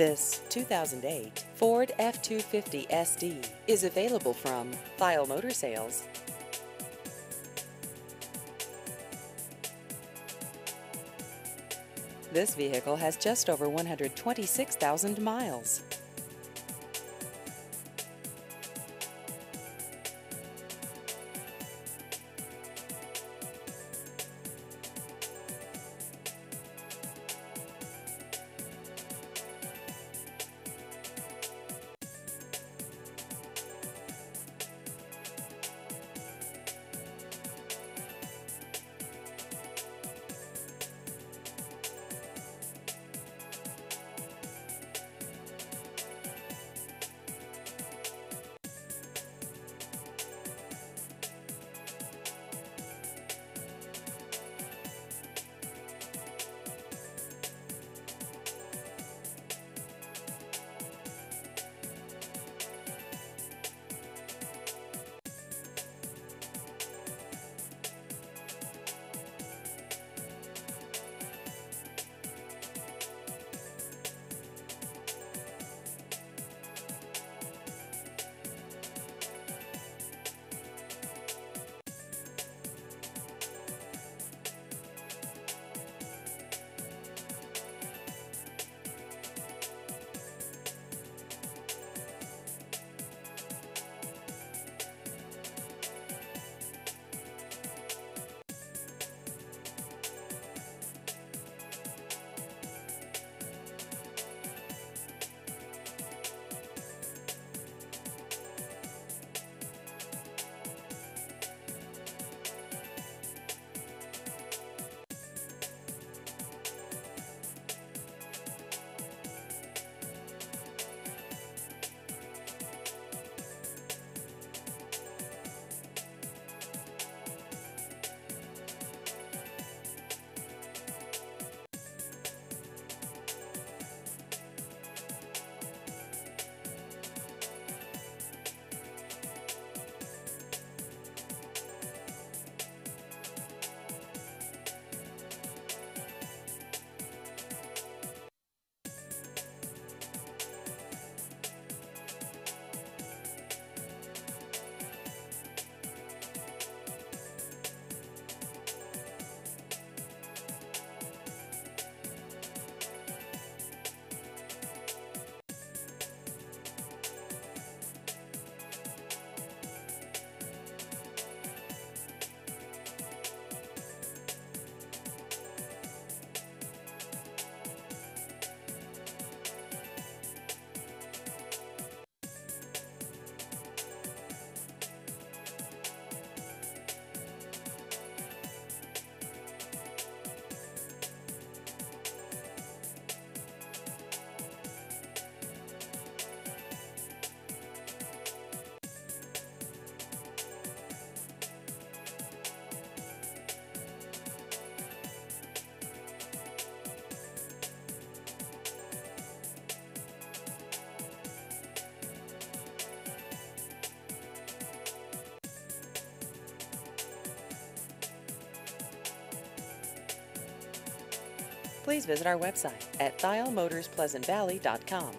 This 2008 Ford F-250 SD is available from Thiel Motor Sales. This vehicle has just over 126,000 miles. Please visit our website at thielmotorspleasantvalley.com.